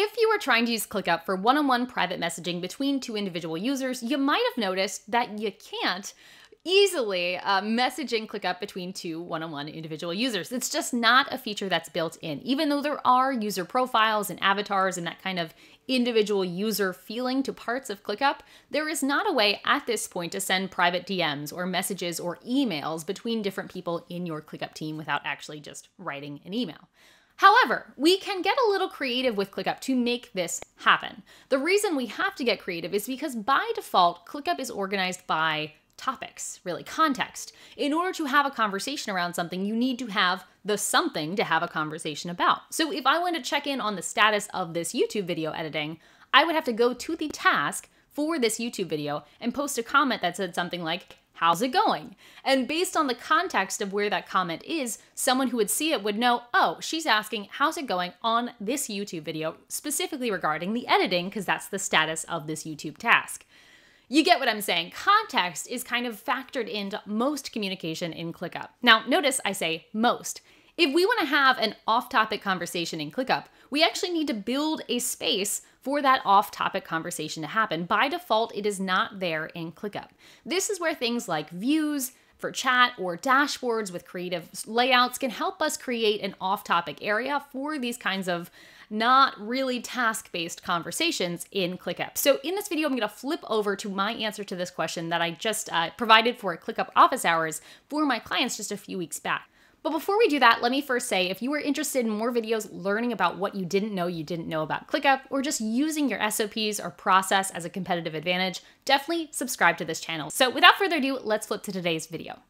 If you are trying to use ClickUp for one on one private messaging between two individual users, you might have noticed that you can't easily uh, message and ClickUp between two one on one individual users. It's just not a feature that's built in, even though there are user profiles and avatars and that kind of individual user feeling to parts of ClickUp, there is not a way at this point to send private DMs or messages or emails between different people in your ClickUp team without actually just writing an email. However, we can get a little creative with ClickUp to make this happen. The reason we have to get creative is because by default, ClickUp is organized by topics, really context. In order to have a conversation around something, you need to have the something to have a conversation about. So if I want to check in on the status of this YouTube video editing, I would have to go to the task for this YouTube video and post a comment that said something like, How's it going? And based on the context of where that comment is, someone who would see it would know, oh, she's asking, how's it going on this YouTube video, specifically regarding the editing, because that's the status of this YouTube task. You get what I'm saying. Context is kind of factored into most communication in ClickUp. Now, notice I say most. If we want to have an off topic conversation in ClickUp, we actually need to build a space for that off topic conversation to happen. By default, it is not there in ClickUp. This is where things like views, for chat or dashboards with creative layouts can help us create an off topic area for these kinds of not really task based conversations in ClickUp. So, in this video, I'm going to flip over to my answer to this question that I just uh, provided for ClickUp office hours for my clients just a few weeks back. But before we do that, let me first say if you are interested in more videos learning about what you didn't know you didn't know about ClickUp or just using your SOPs or process as a competitive advantage, definitely subscribe to this channel. So without further ado, let's flip to today's video.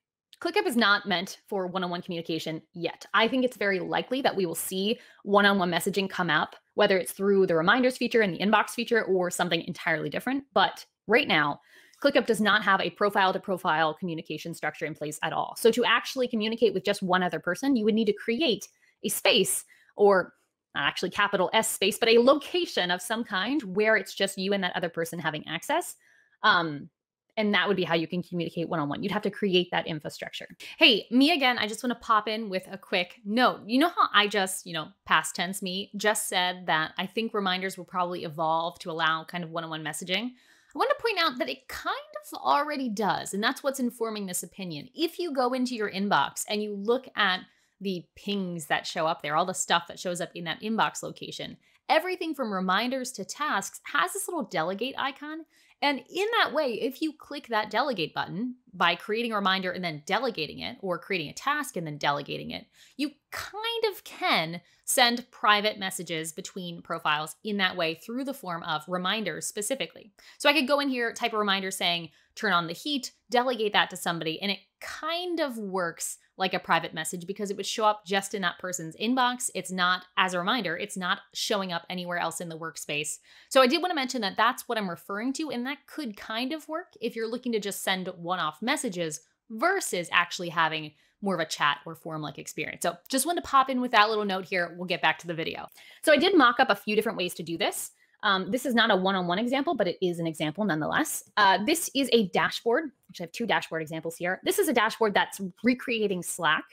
ClickUp is not meant for one on one communication yet. I think it's very likely that we will see one on one messaging come up, whether it's through the reminders feature and the inbox feature or something entirely different. But right now, ClickUp does not have a profile to profile communication structure in place at all. So to actually communicate with just one other person, you would need to create a space or not actually capital S space, but a location of some kind where it's just you and that other person having access. Um, and that would be how you can communicate one on one. You'd have to create that infrastructure. Hey, me again, I just want to pop in with a quick note. You know how I just, you know, past tense me just said that I think reminders will probably evolve to allow kind of one on one messaging? I want to point out that it kind of already does, and that's what's informing this opinion. If you go into your inbox and you look at the pings that show up there, all the stuff that shows up in that inbox location, everything from reminders to tasks has this little delegate icon. And in that way, if you click that delegate button by creating a reminder and then delegating it, or creating a task and then delegating it, you kind of can send private messages between profiles in that way through the form of reminders specifically. So I could go in here, type a reminder saying, turn on the heat, delegate that to somebody, and it kind of works like a private message because it would show up just in that person's inbox. It's not, as a reminder, it's not showing up anywhere else in the workspace. So I did want to mention that that's what I'm referring to, and that could kind of work if you're looking to just send one off messages versus actually having more of a chat or forum like experience. So just wanted to pop in with that little note here. We'll get back to the video. So I did mock up a few different ways to do this. Um, this is not a one-on-one example, but it is an example nonetheless. Uh, this is a dashboard, which I have two dashboard examples here. This is a dashboard that's recreating Slack.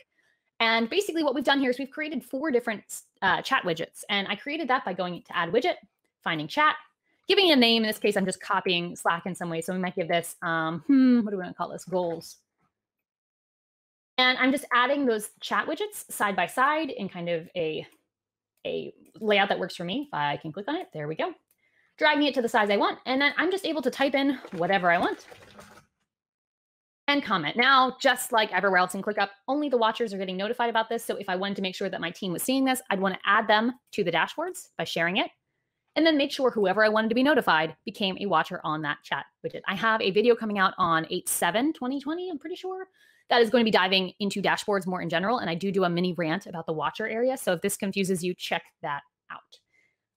And basically what we've done here is we've created four different uh, chat widgets. And I created that by going to add widget, finding chat, giving it a name. In this case, I'm just copying Slack in some way. So we might give this, um, hmm, what do we want to call this? Goals. And I'm just adding those chat widgets side by side in kind of a a layout that works for me. If I can click on it, there we go. Dragging it to the size I want, and then I'm just able to type in whatever I want and comment. Now, just like everywhere else in ClickUp, only the watchers are getting notified about this. So if I wanted to make sure that my team was seeing this, I'd want to add them to the dashboards by sharing it and then make sure whoever I wanted to be notified became a watcher on that chat widget. I have a video coming out on 8 7 2020, I'm pretty sure, that is going to be diving into dashboards more in general. And I do do a mini rant about the watcher area. So if this confuses you, check that out.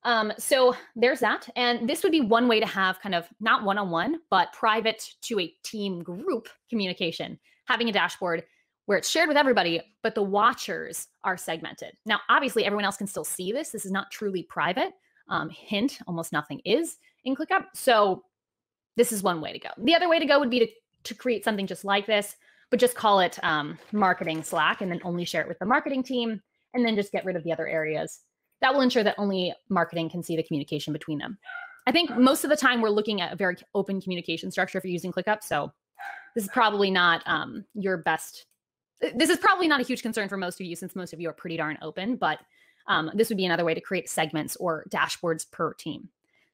Um, so there's that. And this would be one way to have kind of not one on one, but private to a team group communication, having a dashboard where it's shared with everybody, but the watchers are segmented. Now, obviously, everyone else can still see this. This is not truly private. Um, hint, almost nothing is in ClickUp. So this is one way to go. The other way to go would be to, to create something just like this, but just call it um, marketing Slack and then only share it with the marketing team and then just get rid of the other areas that will ensure that only marketing can see the communication between them. I think most of the time we're looking at a very open communication structure if you're using ClickUp. So this is probably not um, your best. This is probably not a huge concern for most of you since most of you are pretty darn open, but um, this would be another way to create segments or dashboards per team.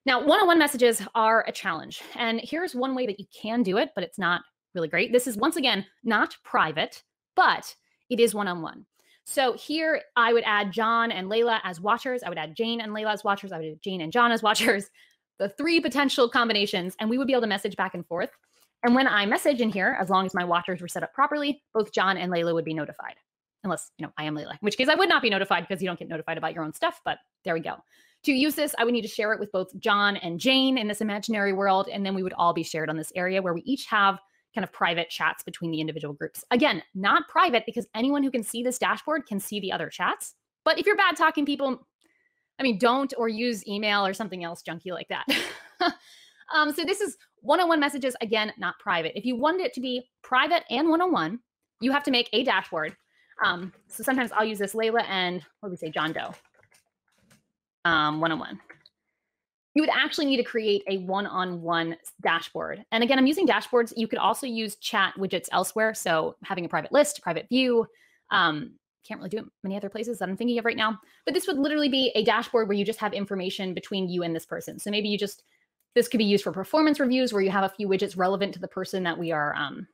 Now, one on one messages are a challenge. And here's one way that you can do it, but it's not really great. This is once again not private, but it is one on one. So here I would add John and Layla as watchers. I would add Jane and Layla as watchers. I would add Jane and John as watchers, the three potential combinations, and we would be able to message back and forth. And when I message in here, as long as my watchers were set up properly, both John and Layla would be notified. Unless, you know, I am Layla, in which case I would not be notified because you don't get notified about your own stuff, but there we go. To use this, I would need to share it with both John and Jane in this imaginary world, and then we would all be shared on this area where we each have kind of private chats between the individual groups. Again, not private because anyone who can see this dashboard can see the other chats. But if you're bad talking people, I mean, don't or use email or something else junky like that. um, so this is one-on-one messages, again, not private. If you want it to be private and one-on-one, you have to make a dashboard. Um, so sometimes I'll use this Layla and what do we say, John Doe um, one-on-one. You would actually need to create a one-on-one dashboard. And again, I'm using dashboards. You could also use chat widgets elsewhere. So having a private list, private view. Um, can't really do it many other places that I'm thinking of right now. But this would literally be a dashboard where you just have information between you and this person. So maybe you just this could be used for performance reviews where you have a few widgets relevant to the person that we are um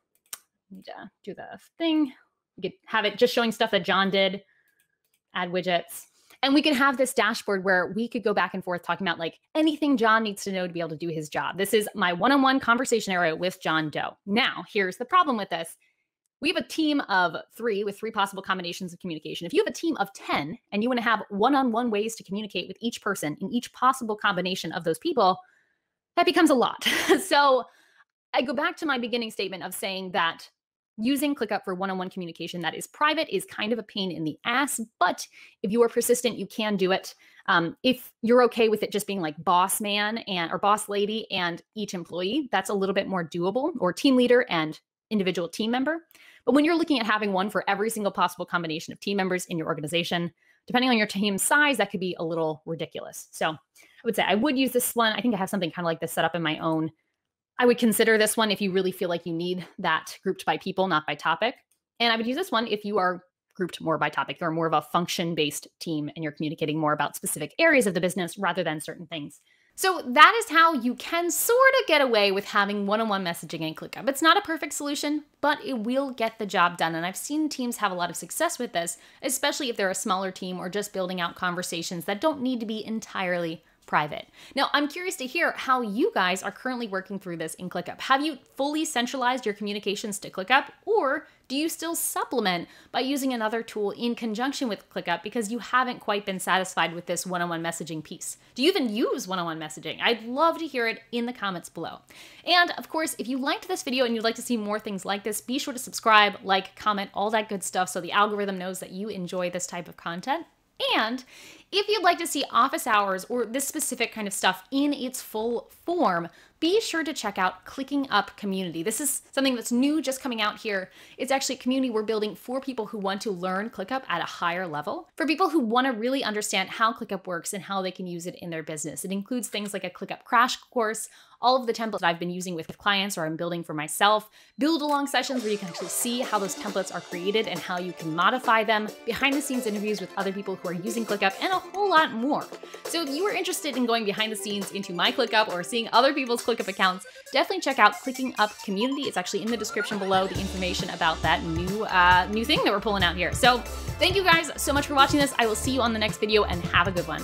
need to do the thing. You could have it just showing stuff that John did, add widgets. And we could have this dashboard where we could go back and forth talking about like anything John needs to know to be able to do his job. This is my one on one conversation area with John Doe. Now, here's the problem with this we have a team of three with three possible combinations of communication. If you have a team of 10 and you want to have one on one ways to communicate with each person in each possible combination of those people, that becomes a lot. so I go back to my beginning statement of saying that using ClickUp for one on one communication that is private is kind of a pain in the ass. But if you are persistent, you can do it. Um, if you're okay with it just being like boss man and or boss lady and each employee, that's a little bit more doable, or team leader and individual team member. But when you're looking at having one for every single possible combination of team members in your organization, depending on your team size, that could be a little ridiculous. So I would say I would use this one. I think I have something kind of like this set up in my own I would consider this one if you really feel like you need that grouped by people, not by topic. And I would use this one if you are grouped more by topic. You're more of a function based team and you're communicating more about specific areas of the business rather than certain things. So that is how you can sort of get away with having one-on-one messaging in ClickUp. It's not a perfect solution, but it will get the job done. And I've seen teams have a lot of success with this, especially if they're a smaller team or just building out conversations that don't need to be entirely private. Now, I'm curious to hear how you guys are currently working through this in ClickUp. Have you fully centralized your communications to ClickUp, or do you still supplement by using another tool in conjunction with ClickUp because you haven't quite been satisfied with this one on one messaging piece? Do you even use one on one messaging? I'd love to hear it in the comments below. And of course, if you liked this video and you'd like to see more things like this, be sure to subscribe, like, comment, all that good stuff so the algorithm knows that you enjoy this type of content. And if you'd like to see office hours or this specific kind of stuff in its full form, be sure to check out Clicking Up Community. This is something that's new, just coming out here. It's actually a community we're building for people who want to learn ClickUp at a higher level, for people who want to really understand how ClickUp works and how they can use it in their business. It includes things like a ClickUp crash course, all of the templates I've been using with clients or I'm building for myself, build along sessions where you can actually see how those templates are created and how you can modify them, behind the scenes interviews with other people who are using ClickUp, and a whole lot more. So if you are interested in going behind the scenes into my ClickUp or seeing other people's ClickUp accounts, definitely check out Clicking Up Community. It's actually in the description below, the information about that new uh, new thing that we're pulling out here. So thank you guys so much for watching this. I will see you on the next video and have a good one.